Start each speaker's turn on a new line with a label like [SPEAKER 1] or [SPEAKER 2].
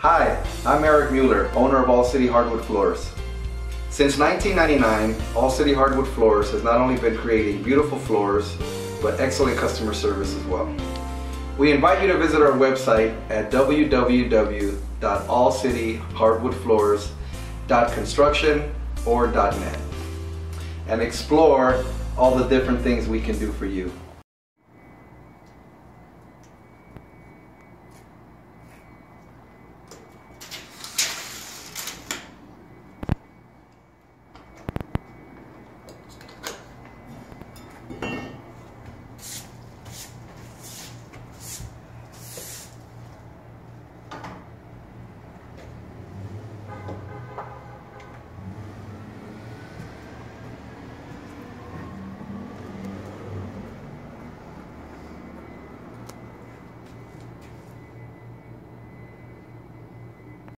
[SPEAKER 1] Hi, I'm Eric Mueller, owner of All City Hardwood Floors. Since 1999, All City Hardwood Floors has not only been creating beautiful floors, but excellent customer service as well. We invite you to visit our website at www.allcityhardwoodfloors.construction or .net and explore all the different things we can do for you.